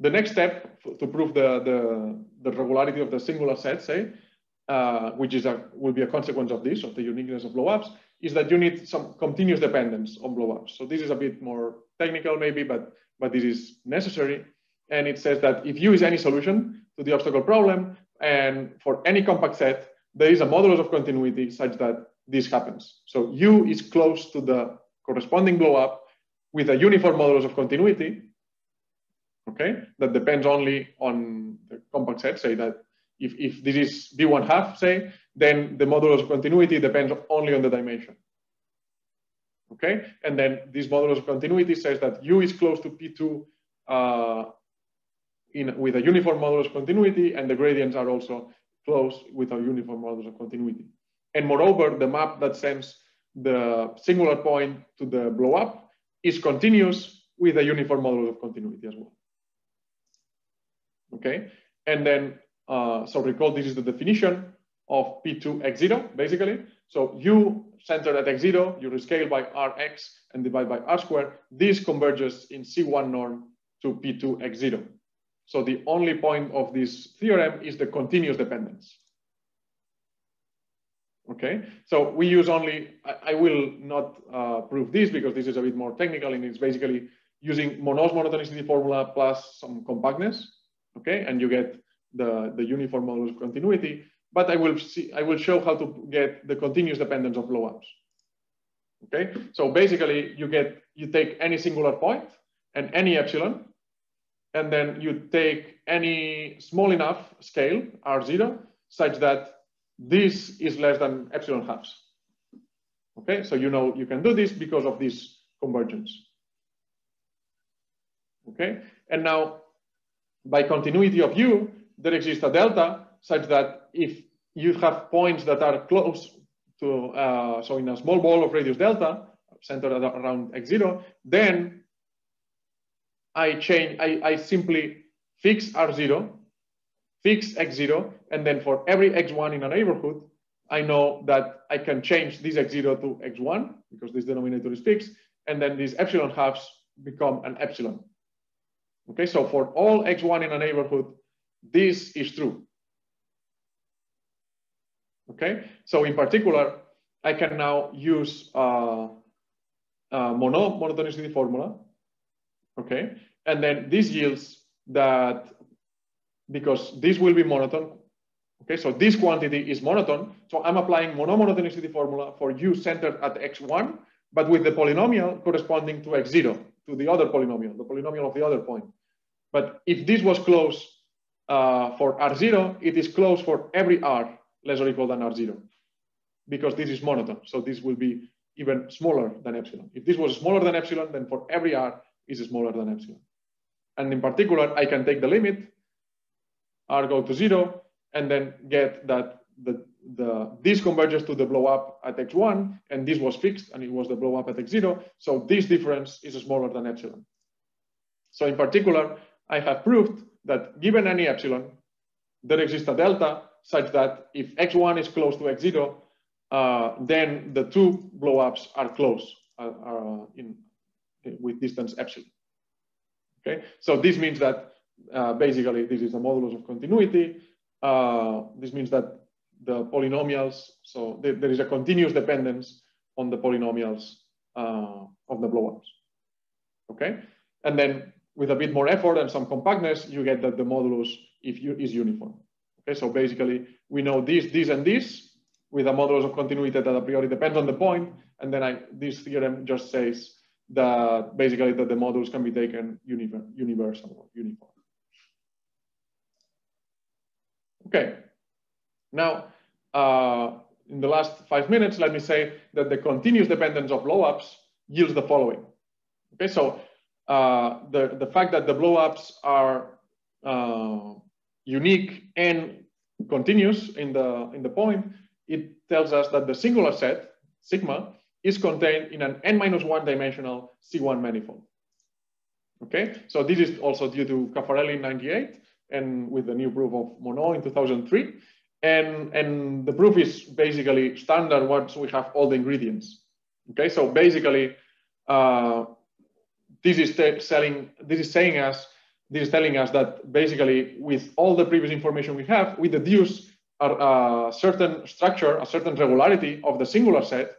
the next step to prove the, the, the, regularity of the singular set, say, uh, which is a, will be a consequence of this, of the uniqueness of blowups, is that you need some continuous dependence on blowups. So this is a bit more technical maybe, but, but this is necessary. And it says that if U is any solution to the obstacle problem, and for any compact set, there is a modulus of continuity such that this happens. So U is close to the corresponding blowup with a uniform modulus of continuity, okay, that depends only on the compact set, say that if, if this is V1 half, say, then the modulus of continuity depends only on the dimension. Okay, and then this modulus of continuity says that U is close to P2 uh, in, with a uniform modulus of continuity, and the gradients are also close with a uniform modulus of continuity. And moreover, the map that sends the singular point to the blow up is continuous with a uniform modulus of continuity as well. Okay, and then, uh, so recall this is the definition of P2 x0, basically. So U centered at x0, you rescale by Rx and divide by R squared. This converges in C1 norm to P2 x0. So the only point of this theorem is the continuous dependence. Okay, so we use only, I, I will not uh, prove this because this is a bit more technical and it's basically using Monneau's monotonicity formula plus some compactness, okay, and you get the, the uniform modulus of continuity, but I will see, I will show how to get the continuous dependence of blowups. Okay, so basically you get, you take any singular point and any epsilon, and then you take any small enough scale, R0, such that this is less than epsilon halves. Okay, so you know you can do this because of this convergence. Okay, and now by continuity of U, there exists a delta such that if you have points that are close to, uh, so in a small ball of radius delta, centered around x0, then I change, I, I simply fix R0 fix x0, and then for every x1 in a neighborhood, I know that I can change this x0 to x1 because this denominator is fixed, and then these epsilon halves become an epsilon. Okay, so for all x1 in a neighborhood, this is true. Okay, so in particular, I can now use uh, uh, Monneau monotonicity formula. Okay, and then this yields that because this will be monotone. Okay, so this quantity is monotone. So I'm applying Monneau monotonicity formula for u centered at x1, but with the polynomial corresponding to x0, to the other polynomial, the polynomial of the other point. But if this was close uh, for R0, it is close for every R less or equal than R0, because this is monotone. So this will be even smaller than epsilon. If this was smaller than epsilon, then for every R is smaller than epsilon. And in particular, I can take the limit R go to zero, and then get that the, the this converges to the blow up at x1, and this was fixed, and it was the blow up at x0. So this difference is smaller than epsilon. So in particular, I have proved that given any epsilon, there exists a delta such that if x1 is close to x0, uh, then the two blowups are close uh, uh, in, with distance epsilon. Okay, so this means that uh, basically, this is a modulus of continuity. Uh, this means that the polynomials, so th there is a continuous dependence on the polynomials uh, of the blowups. Okay, and then with a bit more effort and some compactness, you get that the modulus if you, is uniform. Okay, so basically we know this, this, and this with a modulus of continuity that a priori depends on the point, and then I, this theorem just says that basically that the modulus can be taken universal or uniform. Okay, now uh, in the last five minutes, let me say that the continuous dependence of low ups yields the following. Okay, so uh, the, the fact that the blowups are uh, unique and continuous in the, in the point, it tells us that the singular set, sigma, is contained in an n minus one dimensional C1 manifold. Okay, so this is also due to Caffarelli in 98 and with the new proof of Monneau in 2003. And, and the proof is basically standard once we have all the ingredients. Okay, so basically, uh, this is selling, this is saying us, this is telling us that basically with all the previous information we have, we deduce a, a certain structure, a certain regularity of the singular set,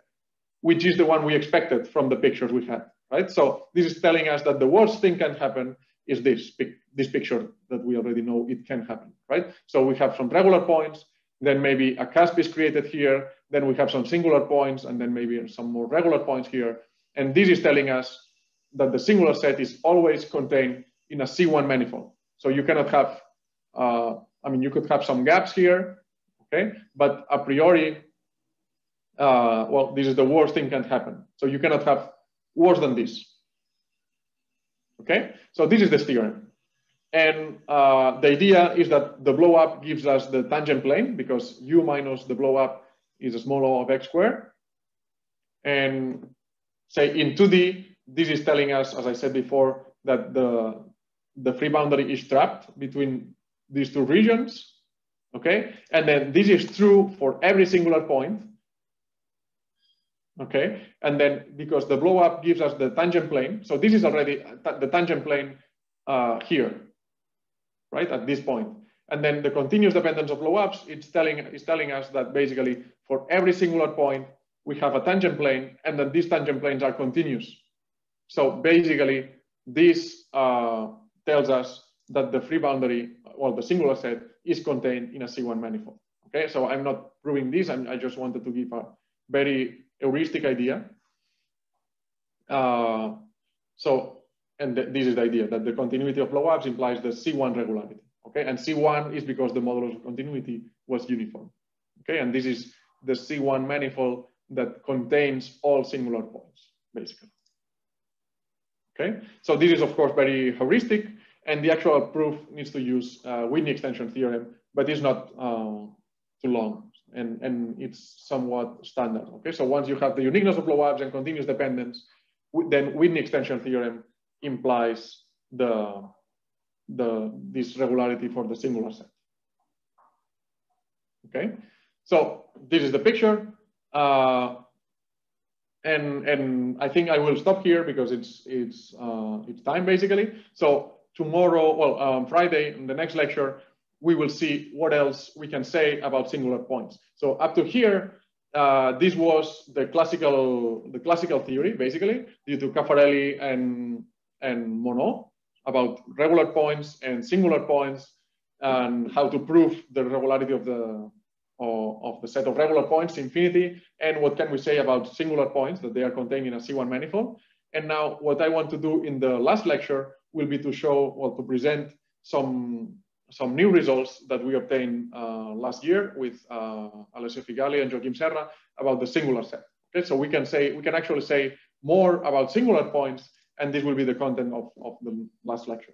which is the one we expected from the pictures we had, right? So this is telling us that the worst thing can happen is this, this picture that we already know it can happen, right? So we have some regular points, then maybe a cusp is created here, then we have some singular points, and then maybe some more regular points here. And this is telling us that the singular set is always contained in a C1 manifold. So you cannot have, uh, I mean, you could have some gaps here, okay? But a priori, uh, well, this is the worst thing can happen. So you cannot have worse than this, okay? So this is the theorem. And uh, the idea is that the blow up gives us the tangent plane because u minus the blow up is a small o of x squared. And say in 2D, this is telling us, as I said before, that the, the free boundary is trapped between these two regions, okay? And then this is true for every singular point, okay? And then because the blow up gives us the tangent plane, so this is already the tangent plane uh, here, right, at this point. And then the continuous dependence of blow ups, it's telling, it's telling us that basically for every singular point, we have a tangent plane and that these tangent planes are continuous. So basically, this uh, tells us that the free boundary, well, the singular set is contained in a C1 manifold. Okay, so I'm not proving this. I'm, i just wanted to give a very heuristic idea. Uh, so, and th this is the idea that the continuity of blowups implies the C1 regularity. Okay, and C1 is because the modulus of continuity was uniform. Okay, and this is the C1 manifold that contains all singular points, basically. Okay, so this is of course very heuristic, and the actual proof needs to use uh, Whitney extension theorem, but it's not uh, too long, and and it's somewhat standard. Okay, so once you have the uniqueness of blowups and continuous dependence, then Whitney extension theorem implies the the this regularity for the singular set. Okay, so this is the picture. Uh, and and I think I will stop here because it's it's uh, it's time basically. So tomorrow, well, um, Friday in the next lecture, we will see what else we can say about singular points. So up to here, uh, this was the classical the classical theory basically due to Caffarelli and and Monneau about regular points and singular points and how to prove the regularity of the of the set of regular points, infinity, and what can we say about singular points that they are contained in a C1 manifold. And now what I want to do in the last lecture will be to show, well, to present some, some new results that we obtained uh, last year with uh, Alessio Figalli and Joaquim Serra about the singular set. Okay, so we can say, we can actually say more about singular points, and this will be the content of, of the last lecture.